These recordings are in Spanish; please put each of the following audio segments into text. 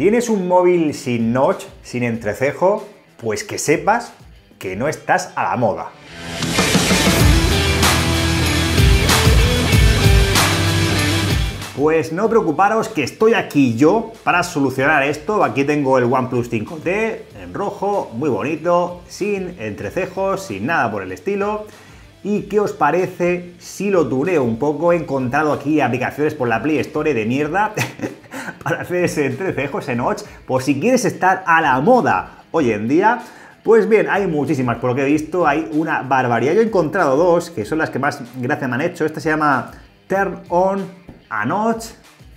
¿Tienes un móvil sin notch, sin entrecejo? Pues que sepas que no estás a la moda. Pues no preocuparos que estoy aquí yo para solucionar esto. Aquí tengo el OnePlus 5T en rojo, muy bonito, sin entrecejos, sin nada por el estilo. ¿Y qué os parece si lo tuneo un poco? He encontrado aquí aplicaciones por la Play Store de mierda para hacer ese entrecejo, ese notch, por si quieres estar a la moda hoy en día. Pues bien, hay muchísimas, por lo que he visto, hay una barbaridad. Yo he encontrado dos, que son las que más gracia me han hecho. Esta se llama Turn On a Notch,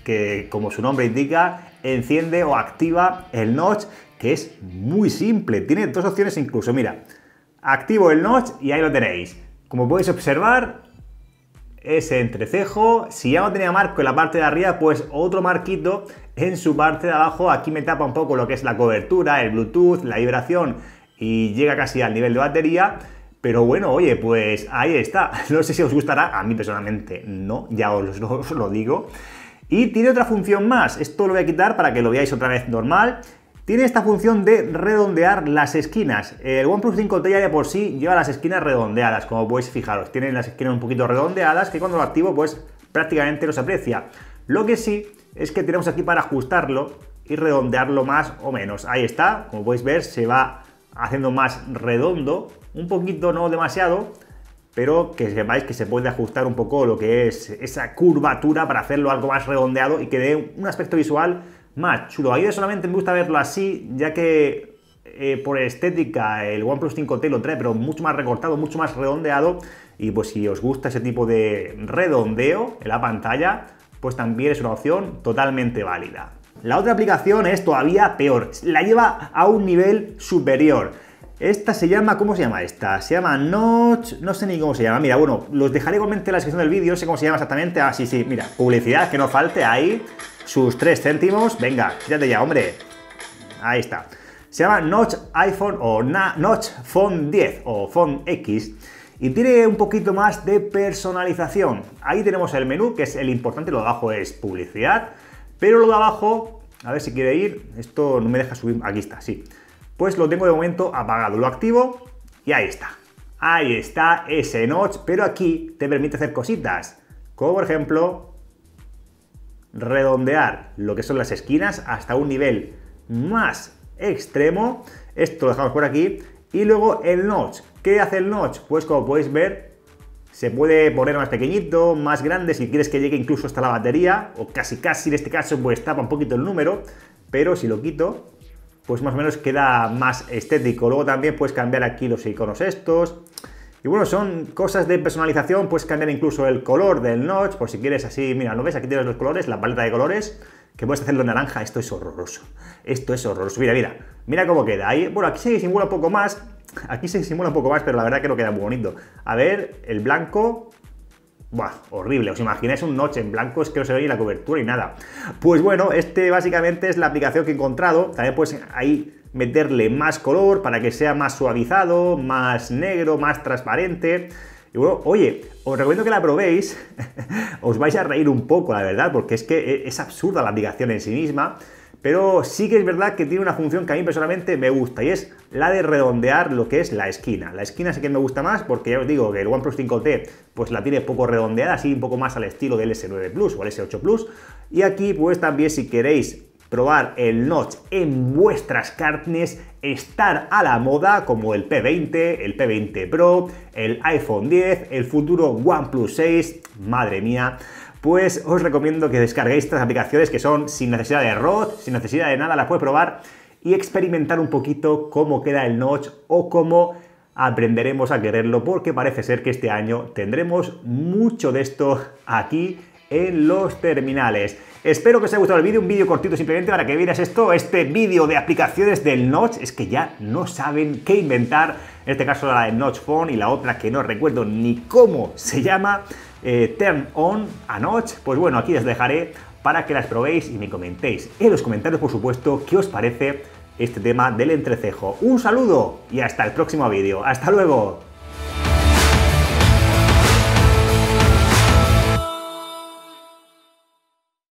que como su nombre indica, enciende o activa el notch, que es muy simple. Tiene dos opciones incluso. Mira, activo el notch y ahí lo tenéis. Como podéis observar, ese entrecejo, si ya no tenía marco en la parte de arriba, pues otro marquito en su parte de abajo. Aquí me tapa un poco lo que es la cobertura, el Bluetooth, la vibración y llega casi al nivel de batería. Pero bueno, oye, pues ahí está. No sé si os gustará, a mí personalmente no, ya os lo, os lo digo. Y tiene otra función más, esto lo voy a quitar para que lo veáis otra vez normal. Tiene esta función de redondear las esquinas. El OnePlus 5T ya de por sí lleva las esquinas redondeadas, como podéis fijaros. Tiene las esquinas un poquito redondeadas que cuando lo activo pues prácticamente no se aprecia. Lo que sí es que tenemos aquí para ajustarlo y redondearlo más o menos. Ahí está, como podéis ver se va haciendo más redondo, un poquito no demasiado, pero que sepáis que se puede ajustar un poco lo que es esa curvatura para hacerlo algo más redondeado y que dé un aspecto visual más chulo. Ahí solamente me gusta verlo así, ya que eh, por estética el OnePlus 5T lo trae, pero mucho más recortado, mucho más redondeado. Y pues si os gusta ese tipo de redondeo en la pantalla, pues también es una opción totalmente válida. La otra aplicación es todavía peor, la lleva a un nivel superior. Esta se llama, ¿cómo se llama esta? Se llama Notch, no sé ni cómo se llama. Mira, bueno, los dejaré igualmente en la descripción del vídeo, no sé cómo se llama exactamente. Ah, sí, sí, mira, publicidad, que no falte ahí sus 3 céntimos. Venga, fíjate ya, hombre. Ahí está. Se llama Notch iPhone o Notch Phone 10 o Phone X y tiene un poquito más de personalización. Ahí tenemos el menú, que es el importante, lo de abajo es publicidad, pero lo de abajo, a ver si quiere ir, esto no me deja subir, aquí está, sí. Pues lo tengo de momento apagado, lo activo y ahí está. Ahí está ese notch, pero aquí te permite hacer cositas, como por ejemplo redondear lo que son las esquinas hasta un nivel más extremo. Esto lo dejamos por aquí. Y luego el notch. ¿Qué hace el notch? Pues como podéis ver, se puede poner más pequeñito, más grande, si quieres que llegue incluso hasta la batería, o casi casi en este caso, pues tapa un poquito el número, pero si lo quito, pues más o menos queda más estético. Luego también puedes cambiar aquí los iconos estos, y bueno, son cosas de personalización, puedes cambiar incluso el color del notch, por si quieres así, mira, ¿no ves? Aquí tienes los colores, la paleta de colores, que puedes hacerlo naranja, esto es horroroso. Esto es horroroso. Mira, mira, mira cómo queda. Ahí, bueno, aquí se disimula un poco más, aquí se disimula un poco más, pero la verdad que no queda muy bonito. A ver, el blanco, Buah, horrible. ¿Os imagináis un notch en blanco? Es que no se ve ni la cobertura y nada. Pues bueno, este básicamente es la aplicación que he encontrado. También puedes ahí meterle más color para que sea más suavizado, más negro, más transparente. Y bueno, oye, os recomiendo que la probéis, os vais a reír un poco, la verdad, porque es que e-, es absurda la aplicación en sí misma, pero sí que es verdad que tiene una función que a mí personalmente me gusta y es la de redondear lo que es la esquina. La esquina sí que me gusta más porque ya os digo que el OnePlus 5T pues la tiene poco redondeada, así un poco más al estilo del S9 Plus o el S8 Plus. Y aquí pues también si queréis probar el notch en vuestras carnes, estar a la moda como el P20, el P20 Pro, el iPhone 10, el futuro OnePlus 6, madre mía, pues os recomiendo que descarguéis estas aplicaciones que son sin necesidad de ROT, sin necesidad de nada, las puedes probar y experimentar un poquito cómo queda el notch o cómo aprenderemos a quererlo porque parece ser que este año tendremos mucho de esto aquí en los terminales. Espero que os haya gustado el vídeo, un vídeo cortito simplemente para que vieras esto, este vídeo de aplicaciones del Notch, es que ya no saben qué inventar, en este caso la de Notch Phone y la otra que no recuerdo ni cómo se llama, eh, Turn On a Notch, pues bueno, aquí os dejaré para que las probéis y me comentéis en los comentarios, por supuesto, qué os parece este tema del entrecejo. Un saludo y hasta el próximo vídeo. ¡Hasta luego!